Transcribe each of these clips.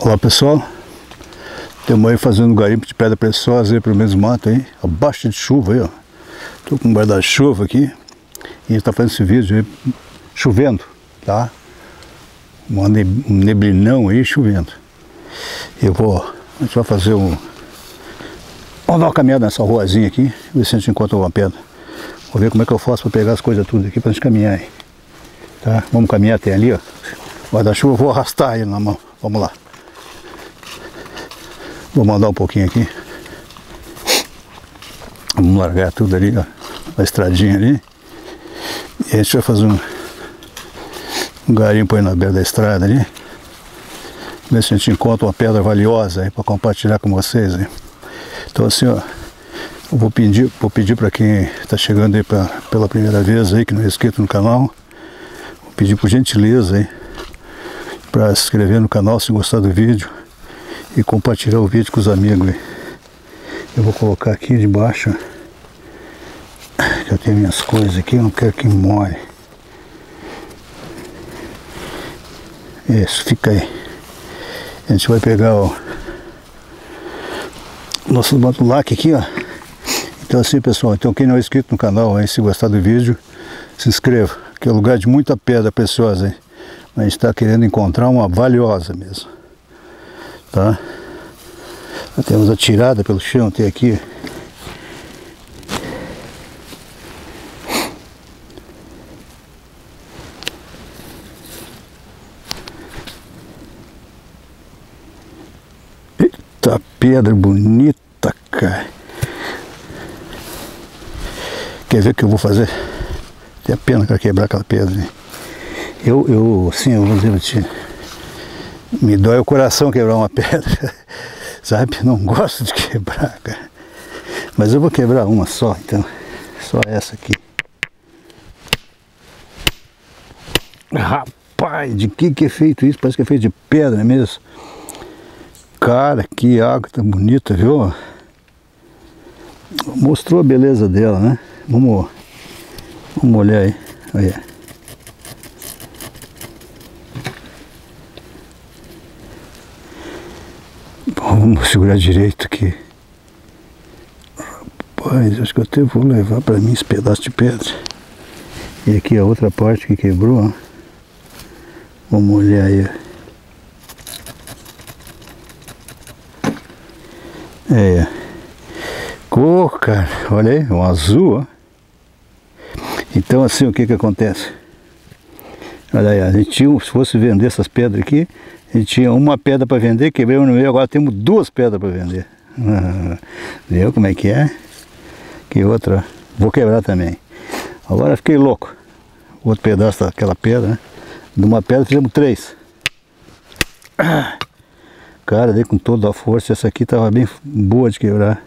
Olá pessoal, estamos aí fazendo garimpo de pedra preciosa aí pelo mesmo mato aí, abaixo de chuva aí ó. Tô com um guarda-chuva aqui e está fazendo esse vídeo aí chovendo, tá? Um neblinão aí chovendo. Eu vou, a gente vai fazer um, vamos dar uma caminhada nessa ruazinha aqui, ver se a gente encontra uma pedra. Vou ver como é que eu faço para pegar as coisas tudo aqui para a gente caminhar aí. Tá? Vamos caminhar até ali ó. Guarda-chuva, vou arrastar ele na mão. Vamos lá. Vou mandar um pouquinho aqui. Vamos largar tudo ali, ó. A estradinha ali. E a gente vai fazer um, um garimpo aí na beira da estrada ali. Ver se a gente encontra uma pedra valiosa aí para compartilhar com vocês aí. Então assim, ó. Vou pedir, vou pedir para quem está chegando aí pra, pela primeira vez aí, que não é inscrito no canal, vou pedir por gentileza aí para se inscrever no canal se gostar do vídeo e compartilhar o vídeo com os amigos. Eu vou colocar aqui debaixo, eu tenho minhas coisas aqui, não quero que molhe. Isso, fica aí. A gente vai pegar o nosso batulac aqui, ó. Então assim pessoal, então quem não é inscrito no canal, se gostar do vídeo, se inscreva, que é lugar de muita pedra preciosa. Hein? A gente está querendo encontrar uma valiosa mesmo tá? Temos a tirada pelo chão, tem aqui. Eita pedra bonita, cara. Quer ver o que eu vou fazer? Tem a pena para quebrar aquela pedra. Eu, eu, sim, eu vou dizer pra ti me dói o coração quebrar uma pedra, sabe? Não gosto de quebrar, cara. Mas eu vou quebrar uma só, então. Só essa aqui. Rapaz, de que que é feito isso? Parece que é feito de pedra mesmo. Cara, que água tá bonita, viu? Mostrou a beleza dela, né? Vamos, vamos olhar aí. Olha. Vamos segurar direito aqui. Rapaz, acho que eu até vou levar para mim esse pedaço de pedra. E aqui a outra parte que quebrou, ó. Vamos olhar aí. É. Cor, cara. Olha aí, um azul, ó. Então assim, o que que acontece? Olha aí, a gente tinha, se fosse vender essas pedras aqui, a gente tinha uma pedra para vender, quebrei no meio, agora temos duas pedras para vender. Viu como é que é? Que outra, vou quebrar também. Agora fiquei louco. Outro pedaço daquela pedra, né? De uma pedra fizemos três. Cara, dei com toda a força, essa aqui estava bem boa de quebrar.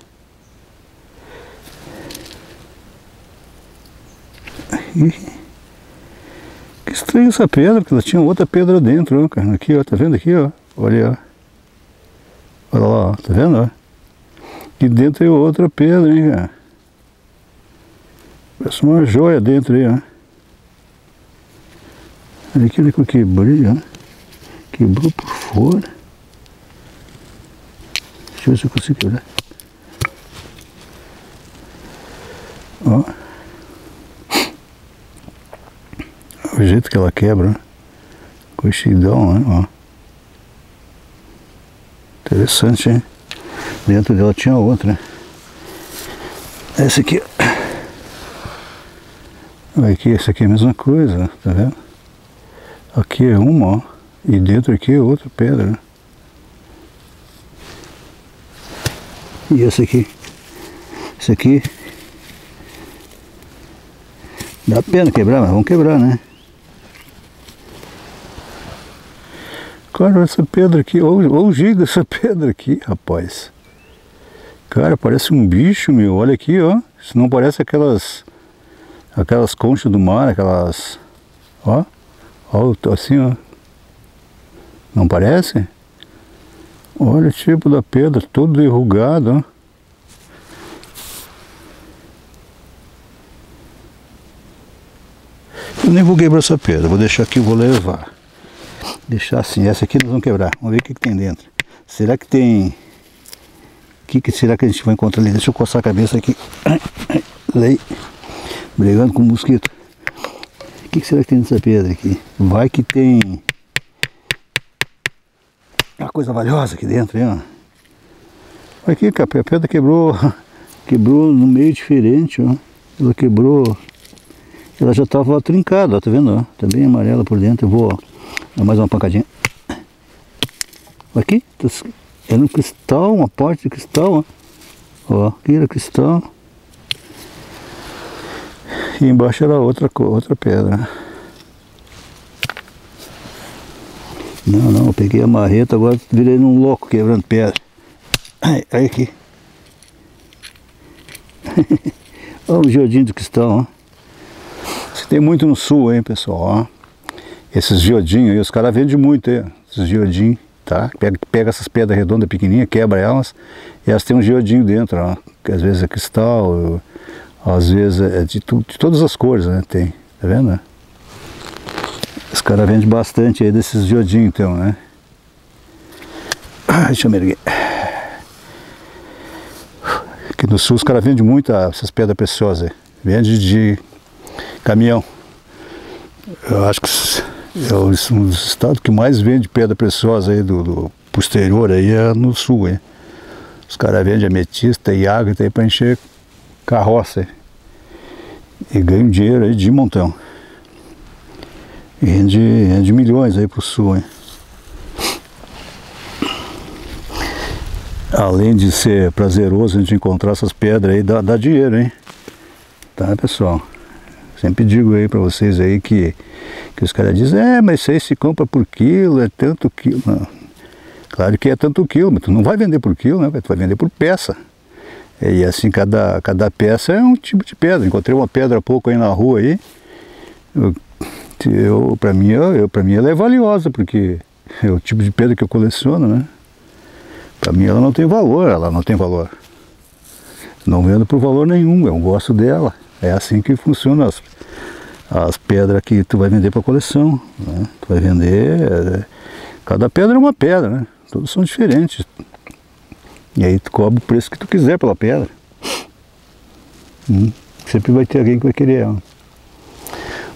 Que estranho essa pedra, porque ela tinha outra pedra dentro, ó, cara. Aqui, ó, tá vendo aqui, ó? Olha, ó. Olha lá, ó, tá vendo, ó? E dentro tem outra pedra, hein, cara. Parece uma joia dentro aí, ó. Olha aqui, olha que brilha, ó. Quebrou por fora. Deixa eu ver se eu consigo quebrar. Jeito que ela quebra, coxidão, né? Ó. Interessante, hein? Dentro dela tinha outra. Essa aqui. Aqui, essa aqui é a mesma coisa, tá vendo? Aqui é uma, ó. E dentro aqui é outra pedra. E essa aqui? Essa aqui. Dá pena quebrar, mas vamos quebrar, né? Cara, essa pedra aqui, olha o jeito dessa pedra aqui, rapaz. Cara, parece um bicho, meu. Olha aqui, ó. Isso não parece aquelas aquelas conchas do mar, aquelas ó, ó, assim, ó. Não parece? Olha o tipo da pedra, todo enrugado, ó. Eu nem vou quebrar essa pedra, vou deixar aqui e vou levar. Deixar assim. Essa aqui nós vamos quebrar. Vamos ver o que, que tem dentro. Será que tem... O que, que será que a gente vai encontrar ali? Deixa eu coçar a cabeça aqui. Lei. Brigando com o mosquito. O que, que será que tem nessa pedra aqui? Vai que tem... Uma coisa valiosa aqui dentro, hein, ó. Aqui, a pedra quebrou... Quebrou no meio diferente, ó. Ela quebrou... Ela já estava trincada, ó, tá vendo? Ó? Tá bem amarela por dentro. Eu vou... Ó, dar mais uma pancadinha. Aqui, tá é no cristal, uma parte de cristal, ó. Ó, aqui era cristal. E embaixo era outra, outra pedra. Não, não, peguei a marreta, agora virei num louco quebrando pedra. Aí aqui. Olha o geodinho de cristal, ó. Tem muito no sul, hein, pessoal, ó. Esses geodinhos aí, os caras vendem muito aí, esses geodinhos tá? Pega, pega essas pedras redondas pequenininhas, quebra elas e elas têm um geodinho dentro, ó, que às vezes é cristal, às vezes é de, tu, de todas as cores, né? Tem, tá vendo? Os caras vendem bastante aí desses geodinhos então, né? Ah, deixa eu me erguer. Aqui no sul os caras vendem muito essas pedras preciosas. Vende de caminhão. Eu acho que é um dos estados que mais vende pedra preciosa aí do, do posterior aí é no sul, hein? Os caras vendem ametista e água aí para encher carroça. E ganham dinheiro aí de montão. E rende, rende milhões aí pro sul, hein? Além de ser prazeroso a gente encontrar essas pedras aí, dá, dá dinheiro, hein? Tá, pessoal? Sempre digo aí para vocês aí que, que os caras dizem, é, mas isso aí se compra por quilo, é tanto quilo. Não. Claro que é tanto quilo, mas tu não vai vender por quilo, né? Tu vai vender por peça. E assim, cada, cada peça é um tipo de pedra. Encontrei uma pedra há pouco aí na rua aí. Eu, eu, para mim, eu, para mim ela é valiosa, porque é o tipo de pedra que eu coleciono, né? Para mim ela não tem valor, ela não tem valor. Não vendo por valor nenhum, eu gosto dela. É assim que funciona as, as pedras que tu vai vender para coleção. Né? Tu vai vender. É, cada pedra é uma pedra, né? Todos são diferentes. E aí tu cobra o preço que tu quiser pela pedra. Hum, sempre vai ter alguém que vai querer ela.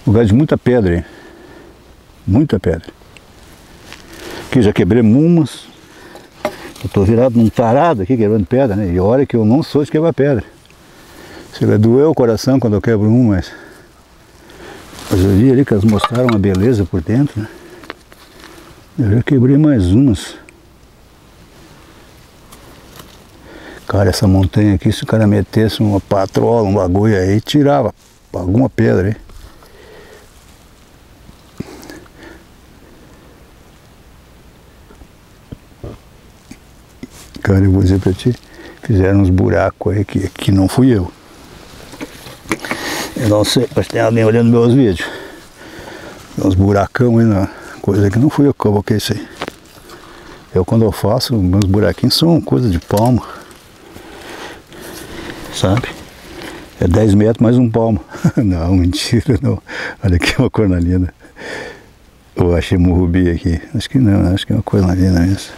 Lugar de muita pedra, hein? Muita pedra. Aqui já quebrei mumas. Eu tô virado num tarado aqui quebrando pedra, né? E olha que eu não sou de quebrar pedra. Chega a doer o coração quando eu quebro um, mas, mas eu vi ali que elas mostraram uma beleza por dentro, né? Eu já quebrei mais umas. Cara, essa montanha aqui, se o cara metesse uma patrola, um bagulho aí, tirava alguma pedra aí. Cara, eu vou dizer pra ti, fizeram uns buracos aí que, que não fui eu. Eu não sei, mas tem alguém olhando meus vídeos. Tem uns buracão aí na coisa que não fui eu que coloquei isso aí. Eu quando eu faço, meus buraquinhos são coisa de palma. Sabe? É 10 metros mais um palmo. não, mentira não. Olha aqui uma cornalina. Eu achei um rubi aqui. Acho que não, acho que é uma cornalina mesmo.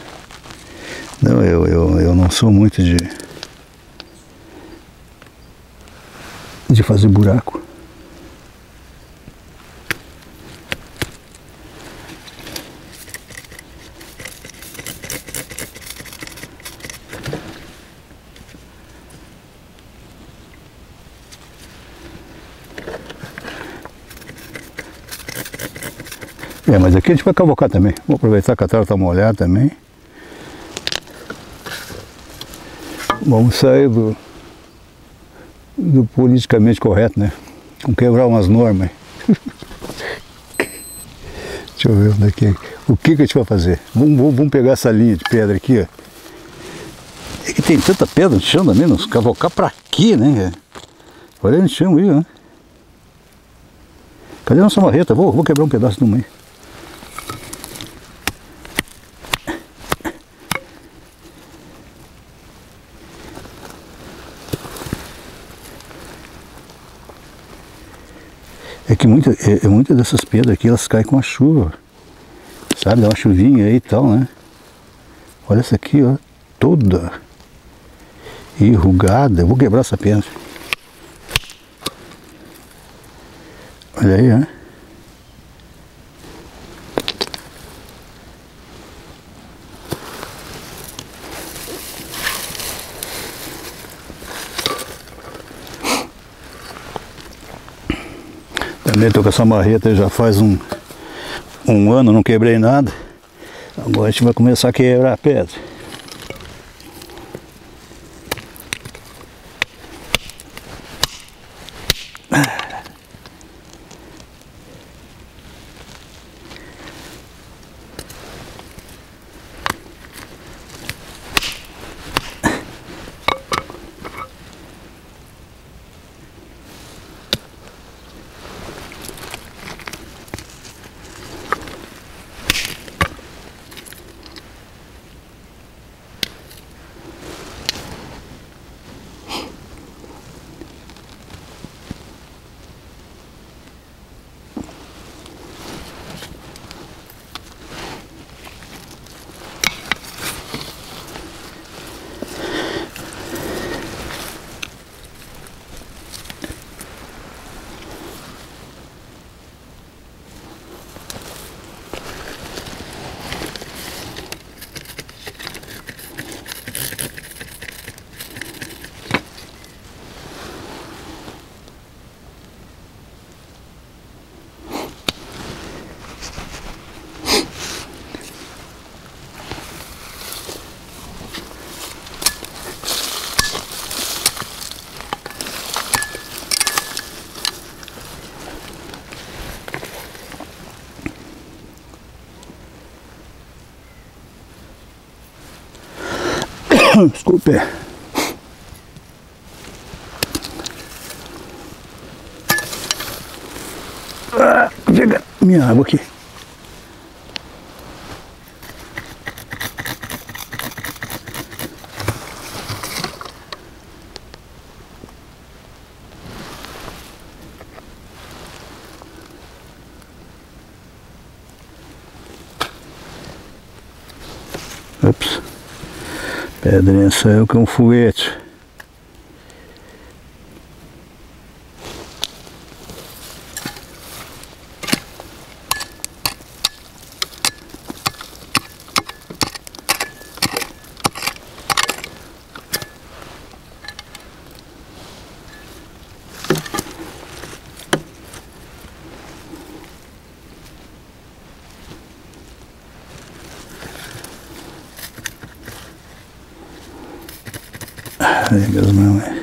Não, eu, eu, eu não sou muito de de fazer buraco. É, mas aqui a gente vai cavocar também. Vou aproveitar que a terra está molhada também. Vamos sair do, do politicamente correto, né? Com quebrar umas normas. Deixa eu ver onde é que O que, que a gente vai fazer? Vamos, vamos, vamos, pegar essa linha de pedra aqui, ó. É que tem tanta pedra no chão também, nos cavocar pra aqui, né? Olha no chão aí, ó. Cadê a nossa marreta? Vou, vou quebrar um pedaço do meio. É muita, é, é, muitas dessas pedras aqui elas caem com a chuva. Sabe, dá uma chuvinha aí e tal, né? Olha essa aqui, ó. Toda enrugada. Eu vou quebrar essa pedra. Olha aí, ó. Também tô com essa marreta já faz um, um ano, não quebrei nada. Agora a gente vai começar a quebrar a pedra. Desculpe. Ah, chega minha água aqui. Pedrinha saiu com um foguete. Aí mesmo não é.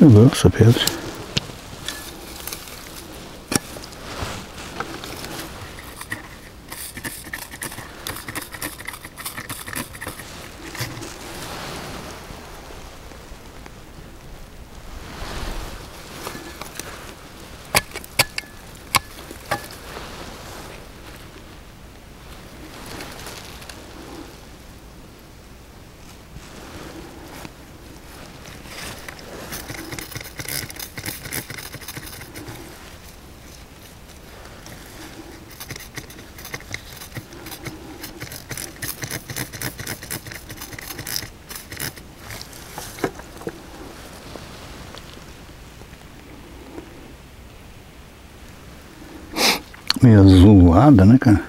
Nossa, Pedro. Meio zoada, né, cara?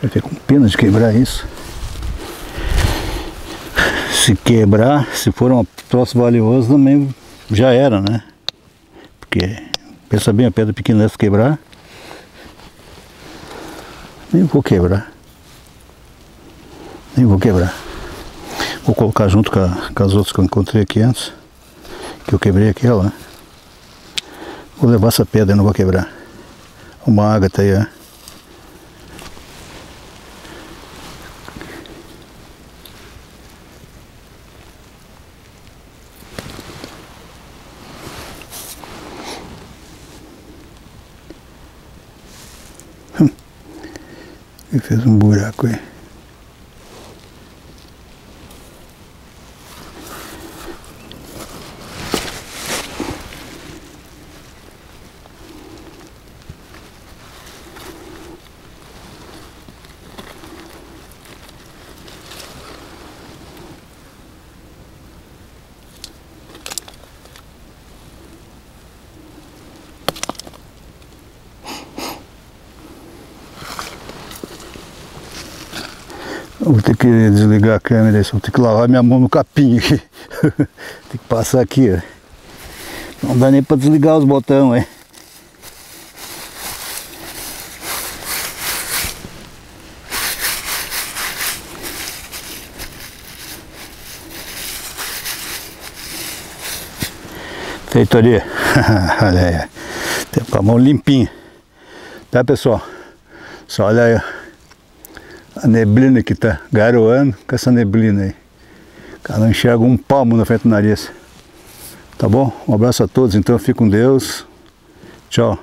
Fiquei com pena de quebrar isso. Se quebrar, se for um troço valioso, também já era, né? Porque, pensa bem, a pedra pequena dessa quebrar, nem vou quebrar. Nem vou quebrar. Vou colocar junto com, a, com as outras que eu encontrei aqui antes. Que eu quebrei aquela, né? Vou levar essa pedra, não vou quebrar. Uma ágata tá aí, ó. Hum. Fez um buraco aí. Vou ter que desligar a câmera, vou ter que lavar minha mão no capim aqui. Tem que passar aqui, ó. Não dá nem para desligar os botões, é. Feito ali. olha aí. Tem a mão limpinha. Tá pessoal? Só olha aí. A neblina que tá garoando com essa neblina aí. Cara, não enxerga um palmo na frente do nariz. Tá bom? Um abraço a todos, então fique com Deus. Tchau.